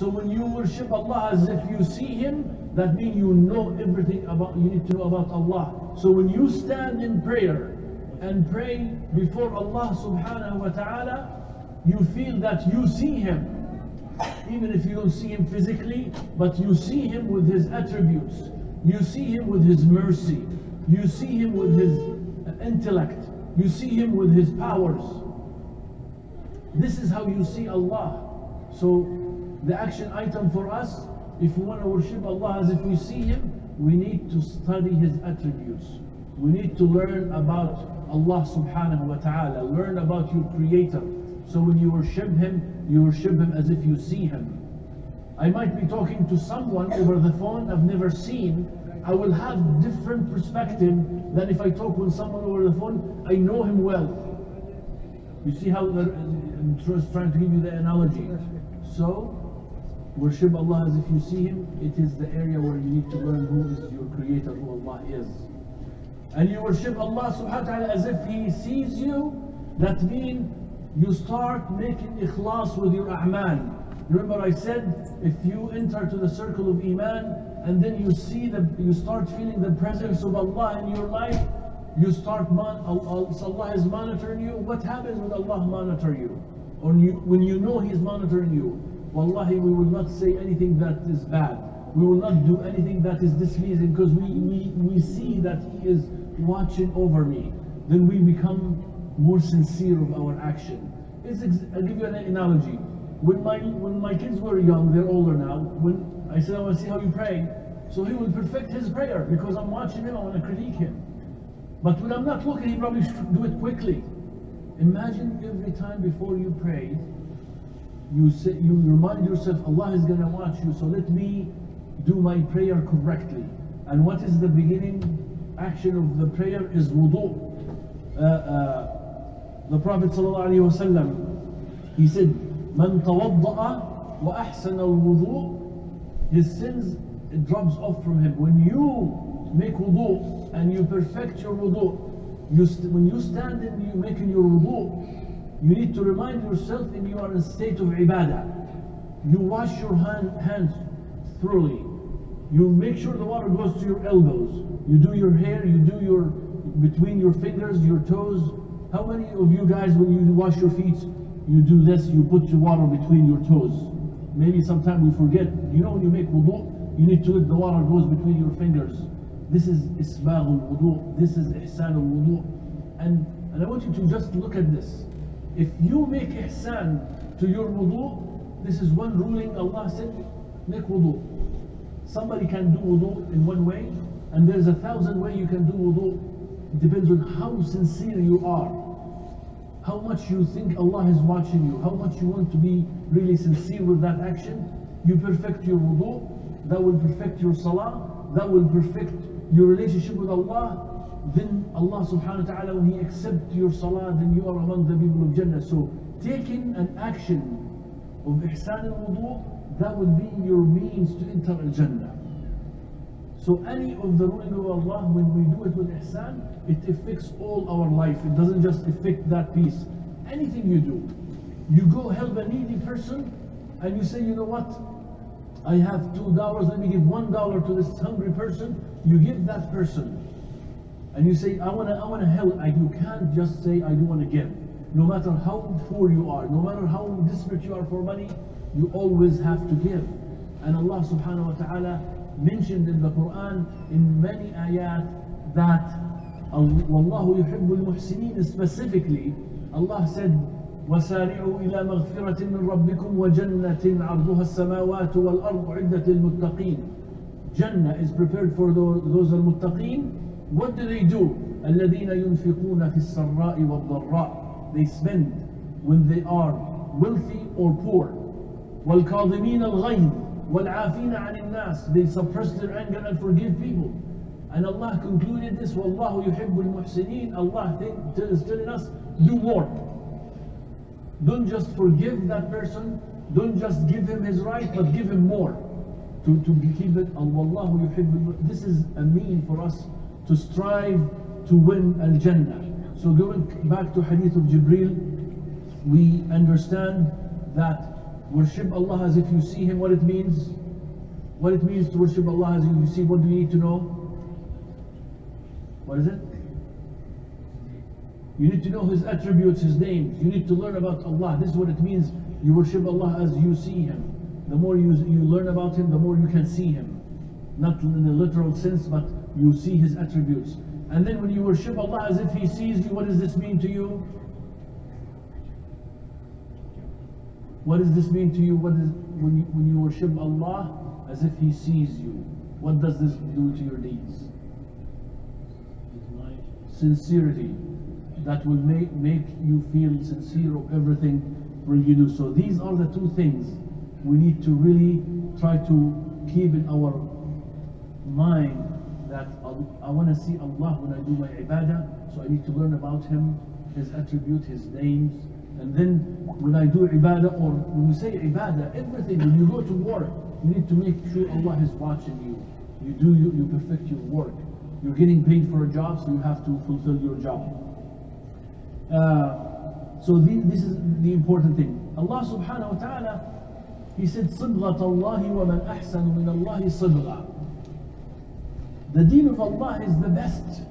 So when you worship Allah as if you see Him, that means you know everything about, you need to know about Allah. So when you stand in prayer and pray before Allah subhanahu wa ta'ala, you feel that you see Him. Even if you don't see Him physically, but you see Him with His attributes. You see Him with His mercy. You see Him with His intellect. You see Him with His powers. This is how you see Allah. So the action item for us, if we want to worship Allah as if we see Him, we need to study His attributes. We need to learn about Allah subhanahu wa ta'ala, learn about your Creator. So when you worship Him, you worship Him as if you see Him. I might be talking to someone over the phone I've never seen. I will have different perspective than if I talk with someone over the phone. I know him well. You see how I'm trying to give you the analogy. So worship Allah as if you see Him. It is the area where you need to learn who is your Creator, who Allah is. And you worship Allah subhanahu wa ta'ala as if He sees you. That means you start making ikhlas with your a'mal. Remember I said, if you enter to the circle of Iman and then you see the, you start feeling the presence of Allah in your life, you start, Allah is monitoring you. What happens when Allah monitor you? Or you, when you know He's monitoring you? Wallahi, we will not say anything that is bad. We will not do anything that is displeasing because we, we, we see that He is watching over me. Then we become more sincere of our action. It's I'll give you an analogy. When my when my kids were young, they're older now. When I said I want to see how you pray, so he will perfect his prayer because I'm watching him. I want to critique him. But when I'm not looking, he probably should do it quickly. Imagine every time before you pray, you say you remind yourself Allah is going to watch you. So let me do my prayer correctly. And what is the beginning action of the prayer is wudu. Uh, uh, the Prophet ﷺ, he said, من توضأ وأحسن الوضوء his sins it drops off from him when you make wudu and you perfect your wudu you when you stand and you making your wudu you need to remind yourself that you are in a state of ibadah you wash your hand, hands thoroughly you make sure the water goes to your elbows you do your hair you do your between your fingers your toes how many of you guys when you wash your feet you do this, you put the water between your toes. Maybe sometimes we forget. You know when you make wudu, you need to let the water goes between your fingers. This is isbagh wudu. This is ihsan wudu. And and I want you to just look at this. If you make ihsan to your wudu, this is one ruling Allah said, make wudu. Somebody can do wudu in one way, and there's a thousand way you can do wudu. It depends on how sincere you are how much you think Allah is watching you, how much you want to be really sincere with that action, you perfect your wudu, that will perfect your salah, that will perfect your relationship with Allah, then Allah subhanahu wa ta'ala, when He accepts your salah, then you are among the people of Jannah. So taking an action of ihsan al-wudu, that will be your means to enter al-Jannah. So any of the ruling of Allah, when we do it with ihsan, it affects all our life. It doesn't just affect that piece. Anything you do, you go help a needy person, and you say, you know what? I have two dollars. Let me give one dollar to this hungry person. You give that person, and you say, I wanna, I wanna help. I, you can't just say, I do wanna give. No matter how poor you are, no matter how desperate you are for money, you always have to give. And Allah Subhanahu wa Taala mentioned in the Quran in many ayat that Wallahu yuhibbul muhsinin specifically Allah said وسارعوا إلى مغفرة من ربكم وجنة عرضها السماوات والأرض عدة للمتقين Jannah is prepared for those المتقين What do they do? الذين ينفقون في السراء والضراء They spend when they are wealthy or poor والكاظمين الغيظ والعافين عن الناس They suppress their anger and forgive people and Allah concluded this والله يحب المحسنين Allah is telling us do more don't just forgive that person don't just give him his right but give him more to, to keep it والله يحب this is a mean for us to strive to win al-Jannah so going back to hadith of Jibril we understand that Worship Allah as if you see Him, what it means? What it means to worship Allah as if you see, what do you need to know? What is it? You need to know His attributes, His names. You need to learn about Allah. This is what it means. You worship Allah as you see Him. The more you, you learn about Him, the more you can see Him. Not in a literal sense, but you see His attributes. And then when you worship Allah as if He sees you, what does this mean to you? What does this mean to you? What is when you, when you worship Allah as if He sees you? What does this do to your deeds? Sincerity. That will make, make you feel sincere of everything when you do. So these are the two things we need to really try to keep in our mind that I want to see Allah when I do my ibadah, so I need to learn about Him, His attribute, His names, and then when I do ibadah, or when we say ibadah, everything, when you go to work, you need to make sure Allah is watching you. You do, you, you perfect your work. You're getting paid for a job, so you have to fulfill your job. Uh, so the, this is the important thing. Allah subhanahu wa ta'ala, He said, صِبْغَةَ اللَّهِ وَمَنْ أَحْسَنُ مِنَ اللَّهِ صِبْغَةً The deen of Allah is the best.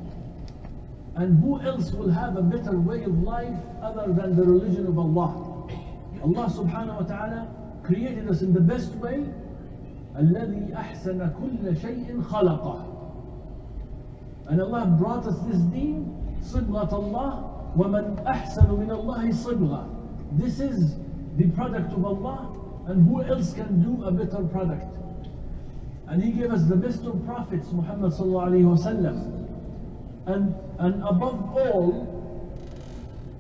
And who else will have a better way of life other than the religion of Allah? Allah subhanahu wa ta'ala created us in the best way. الذي أحسن كل شيء خلقه And Allah brought us this deen صبغة الله ومن أحسن من الله صبغة This is the product of Allah and who else can do a better product? And He gave us the best of prophets, Muhammad sallallahu alayhi wa sallam. And, and above all,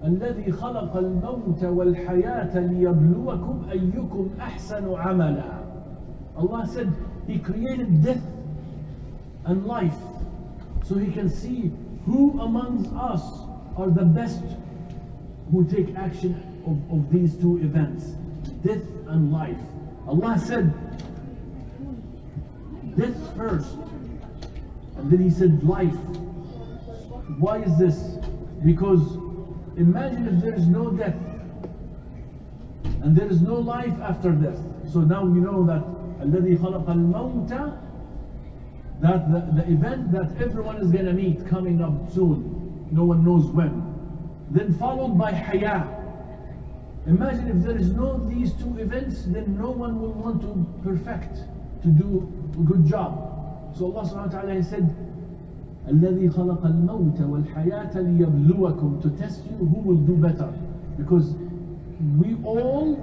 الذي خلق الموت والحياة ليبلوكم أيكم أحسن عملا Allah said He created death and life so He can see who amongst us are the best who take action of, of these two events death and life Allah said death first and then He said life why is this? Because imagine if there is no death and there is no life after death. So now we know that الذي خلق الموت that the, the event that everyone is going to meet coming up soon. No one knows when. Then followed by haya. Imagine if there is no these two events, then no one will want to perfect, to do a good job. So Allah subhanahu wa ta'ala said, الذي خلق الموت والحياة ليبلوكم to test you who will do better because we all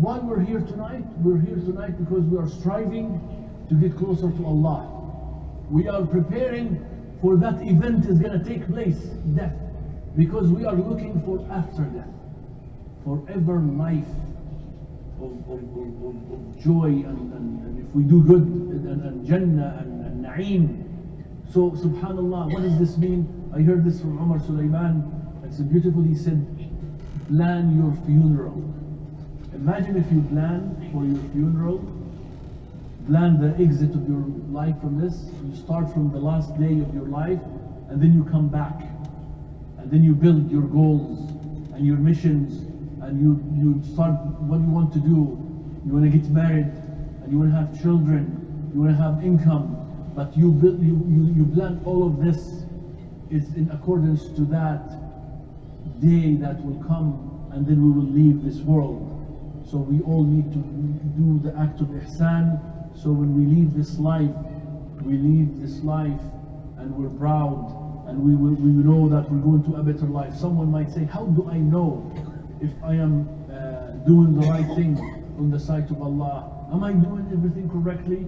why we're here tonight we're here tonight because we are striving to get closer to Allah we are preparing for that event is going to take place death because we are looking for after death forever life of, of, of, of joy and, and, and, if we do good and, and Jannah and, and Na'im so, subhanAllah, what does this mean? I heard this from Umar Sulaiman. It's beautiful. He said, plan your funeral. Imagine if you plan for your funeral, plan the exit of your life from this. You start from the last day of your life, and then you come back. And then you build your goals and your missions, and you, you start what you want to do. You want to get married, and you want to have children, you want to have income, but you, build, you, you, you plan all of this is in accordance to that day that will come and then we will leave this world. So we all need to do the act of ihsan. So when we leave this life, we leave this life and we're proud and we will we know that we're going to a better life. Someone might say, how do I know if I am uh, doing the right thing on the sight of Allah? Am I doing everything correctly?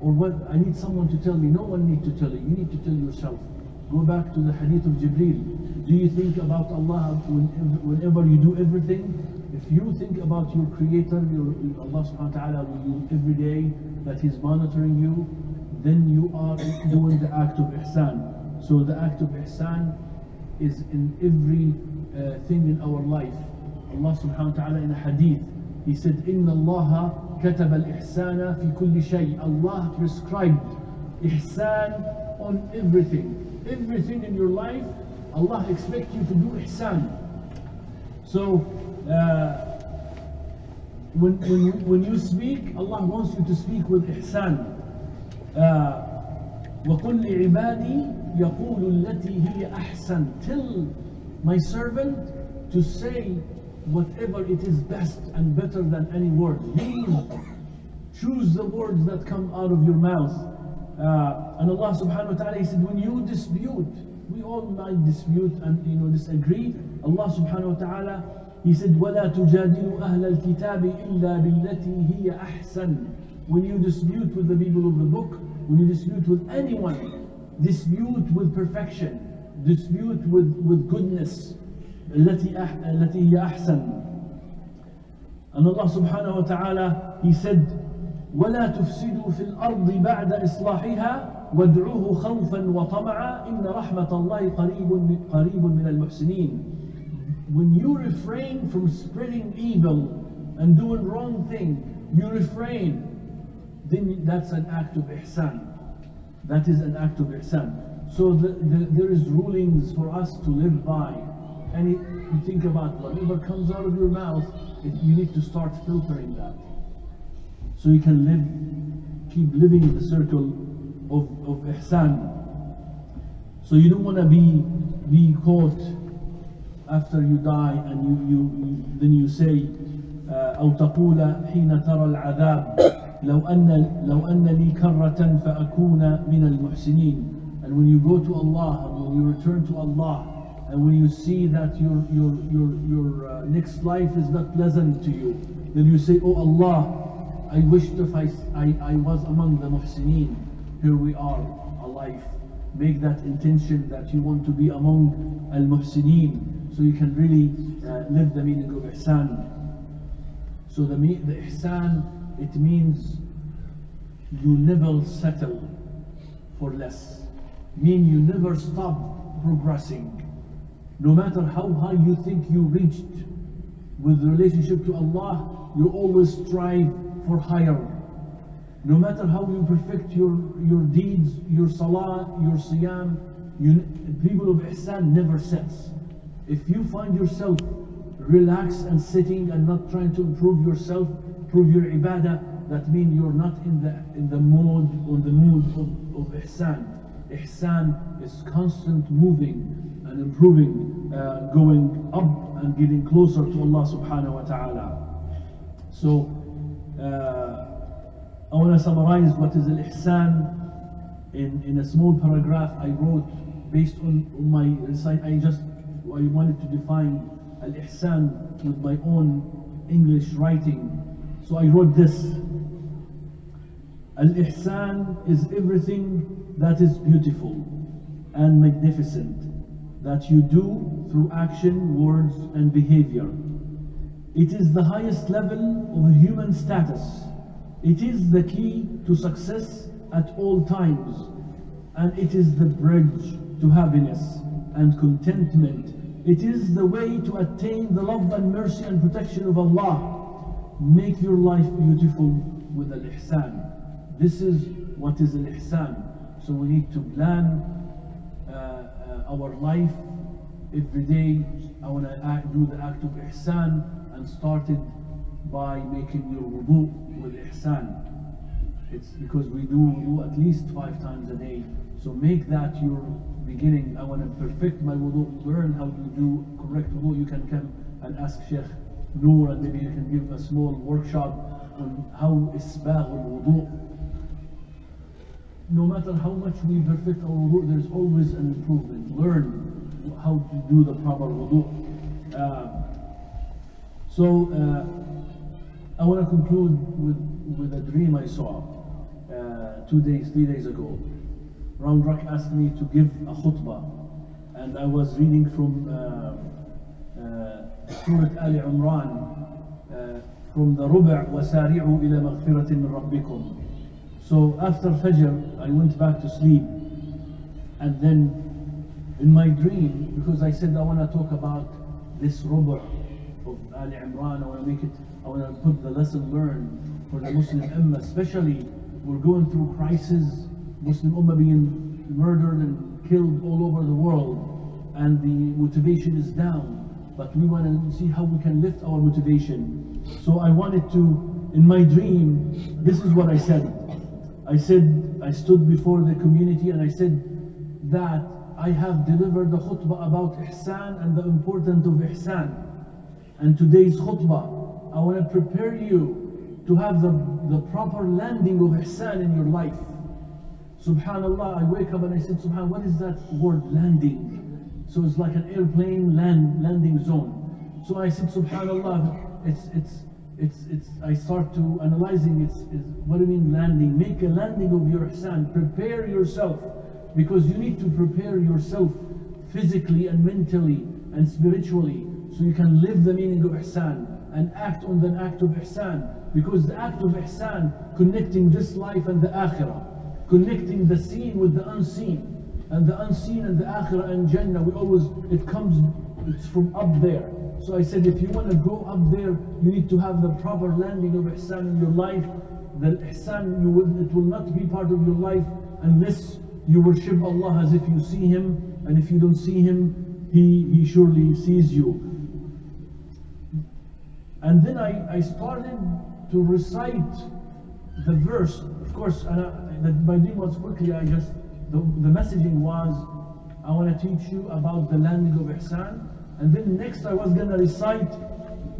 Or what I need someone to tell me. No one need to tell you. You need to tell yourself. Go back to the hadith of Jibreel. Do you think about Allah whenever you do everything? If you think about your Creator, your Allah subhanahu wa ta'ala every day that He's monitoring you, then you are doing the act of ihsan. So the act of ihsan is in every uh, thing in our life. Allah subhanahu wa ta'ala in a hadith, He said, إِنَّ اللَّهَ كتب الإحسان في كل شيء Allah prescribed ihsan on everything everything in your life Allah expects you to do ihsan so uh, when, when, when you speak, Allah wants you to speak with ihsan. Uh, وَقُلْ لِعِبَادِي يَقُولُ الَّتِي هِيَ أَحْسَنُ Tell my servant to say whatever it is best and better than any word. Use, choose the words that come out of your mouth. Uh, and Allah subhanahu wa ta'ala, He said, when you dispute, we all might dispute and you know disagree. Allah subhanahu wa ta'ala, He said, وَلَا تُجَادِلُوا أَهْلَ الْكِتَابِ إِلَّا بِالَّتِي هِيَ أَحْسَنُ When you dispute with the people of the book, when you dispute with anyone, dispute with perfection, dispute with, with goodness, التي أح- التي هي أحسن. And Allah subhanahu wa ta'ala, He said, ولا تفسدوا في الأرض بعد إصلاحها وادعوه خوفا وطمعا إن رحمة الله قريب من قريب من المحسنين. When you refrain from spreading evil and doing wrong thing, you refrain, then that's an act of ihsan. That is an act of ihsan. So the, the, there is rulings for us to live by. And it, you think about whatever comes out of your mouth, it, you need to start filtering that. So you can live, keep living in the circle of, of ihsan. So you don't want to be, be caught after you die and you, you, you then you say uh, أو تقول حين ترى العذاب لو أن لو أن لي كرة فأكون من المحسنين and when you go to Allah and when you return to Allah and when you see that your your your your uh, next life is not pleasant to you then you say oh Allah I wished if I, I, I was among the muhsineen. Here we are alive. Make that intention that you want to be among al-muhsineen so you can really uh, live the meaning of ihsan. So the, the ihsan it means you never settle for less mean you never stop progressing no matter how high you think you reached with relationship to Allah you always strive for higher no matter how you perfect your, your deeds, your salah, your siyam, you, people of ihsan never sets. If you find yourself relaxed and sitting and not trying to improve yourself, prove your ibadah, that means you're not in the in the mood or the mood of, of ihsan. Ihsan is constant moving and improving, uh, going up and getting closer to Allah subhanahu wa ta'ala. So uh, I want to summarize what is al-ihsan in, in a small paragraph I wrote based on, on my recite. I just I wanted to define al-ihsan with my own English writing. So I wrote this. Al-ihsan is everything that is beautiful and magnificent that you do through action, words, and behavior. It is the highest level of human status. It is the key to success at all times, and it is the bridge to happiness and contentment. It is the way to attain the love and mercy and protection of Allah. Make your life beautiful with al ihsan. This is what is al ihsan. So we need to plan uh, uh, our life every day. I want to do the act of ihsan and started by making your wudu with ihsan. It's because we do wudu at least five times a day. So make that your beginning. I want to perfect my wudu, learn how to do correct wudu. You can come and ask Sheikh Noor and maybe you can give a small workshop on how isbagh al-wudu No matter how much we perfect our wudu, there's always an improvement. Learn how to do the proper wudu. Uh, so uh, I want to conclude with, with a dream I saw uh, two days, three days ago. Round Rock asked me to give a khutbah, and I was reading from uh, uh, Surah Ali Imran, uh, from the Ruba' وَسَارِعُوا إِلَى مَغْفِرَةٍ مِّن رَبِّكُمْ. So after Fajr, I went back to sleep, and then in my dream, because I said I want to talk about this Ruba' of Ali Imran, I want to make it, I want to put the lesson learned for the Muslim Ummah, especially we're going through crisis, Muslim Ummah being murdered and killed all over the world, and the motivation is down. But we want to see how we can lift our motivation. So I wanted to, in my dream, this is what I said. I said, I stood before the community and I said that I have delivered the khutbah about ihsan and the importance of ihsan. And today's khutbah, I want to prepare you to have the, the proper landing of ihsan in your life. Subhanallah, I wake up and I said, Subhanallah, what is that word landing? So it's like an airplane land landing zone. So I said, Subhanallah, it's it's it's it's I start to analyzing it's, it's what do you mean landing? Make a landing of your ihsan. Prepare yourself because you need to prepare yourself physically and mentally and spiritually so you can live the meaning of ihsan and act on the act of ihsan because the act of ihsan connecting this life and the akhirah connecting the seen with the unseen and the unseen and the akhirah and jannah we always it comes it's from up there so I said if you want to go up there you need to have the proper landing of ihsan in your life. The ihsan you will, it will not be part of your life unless you worship Allah as if you see him. And if you don't see him he, he surely sees you. And then I, I started to recite the verse. Of course and I, my dream was quickly I just the, the messaging was I want to teach you about the landing of ihsan and then next I was going to recite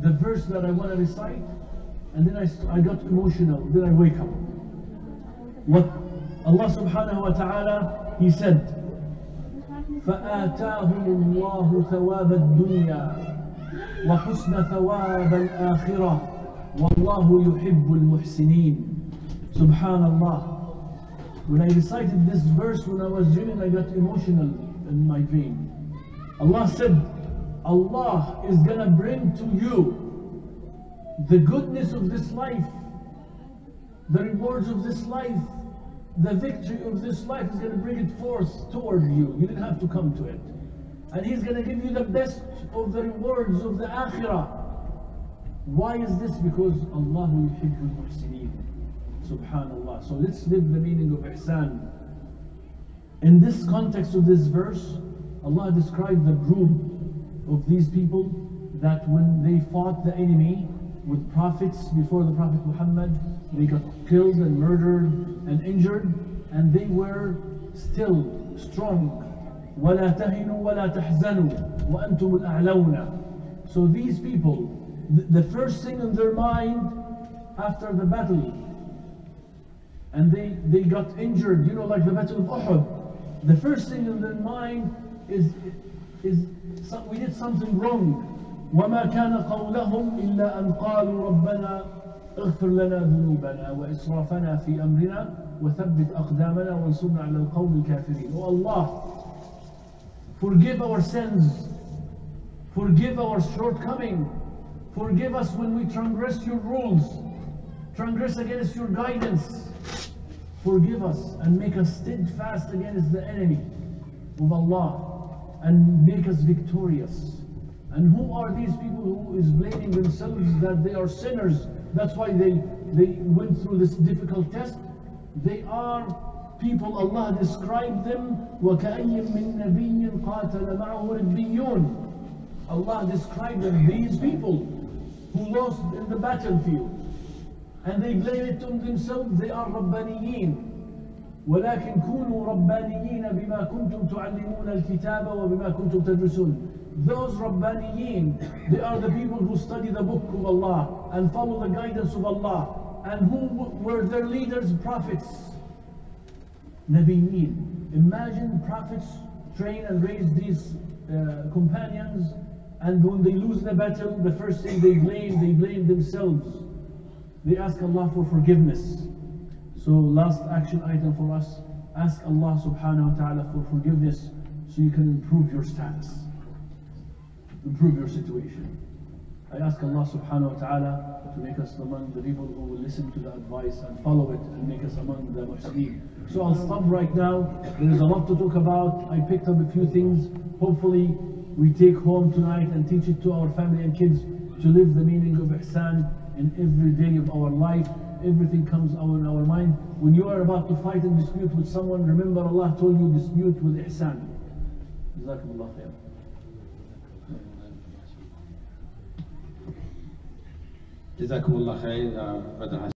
the verse that I want to recite and then I, I got emotional then I wake up what Allah subhanahu wa ta'ala he said فآتاهم الله ثواب الدنيا وحسن ثواب الآخرة والله يحب المحسنين سبحان الله When I recited this verse when I was dreaming I got emotional in my dream Allah said Allah is gonna bring to you the goodness of this life the rewards of this life the victory of this life is going to bring it forth toward you. You didn't have to come to it. And He's going to give you the best of the rewards of the akhirah. Why is this? Because Allah yuhibbul muhsineen. Subhanallah. So let's live the meaning of ihsan. In this context of this verse, Allah described the group of these people that when they fought the enemy with prophets before the Prophet Muhammad, they got killed and murdered and injured, and they were still strong. وَلَا تَهِنُوا وَلَا تَحْزَنُوا وَأَنْتُمُ الْأَعْلَوْنَ So these people, the first thing in their mind after the battle, and they, they got injured, you know, like the Battle of Uhud, the first thing in their mind is, is we did something wrong. وما كان قولهم إلا أن قالوا ربنا اغفر لنا ذنوبنا وإسرافنا في أمرنا وثبت أقدامنا وانصرنا على القوم الكافرين Oh Allah forgive our sins forgive our shortcoming forgive us when we transgress your rules transgress against your guidance forgive us and make us steadfast against the enemy of Allah and make us victorious and who are these people who is blaming themselves that they are sinners? That's why they, they went through this difficult test. They are people Allah described them وَكَأَيٍّ مِّن نَبِيٍّ قَاتَلَ مَعَهُ رِبِّيُّونَ Allah described them, these people who lost in the battlefield. And they blame it on themselves, they are ربانيين. ولكن كونوا ربانيين بما كنتم تعلمون الكتاب وبما كنتم تدرسون those Rabbaniyin, they are the people who study the book of Allah and follow the guidance of Allah. And who were their leaders? Prophets. Nabiyin. Imagine prophets train and raise these uh, companions and when they lose the battle, the first thing they blame, they blame themselves. They ask Allah for forgiveness. So last action item for us, ask Allah subhanahu wa ta'ala for forgiveness so you can improve your status improve your situation. I ask Allah subhanahu wa ta'ala to make us among the people who will listen to the advice and follow it and make us among the muhsineen. So I'll stop right now. There is a lot to talk about. I picked up a few things. Hopefully we take home tonight and teach it to our family and kids to live the meaning of ihsan in every day of our life. Everything comes out in our mind. When you are about to fight and dispute with someone, remember Allah told you dispute with ihsan. Jazakumullah khair. Jazakumullah khair, uh.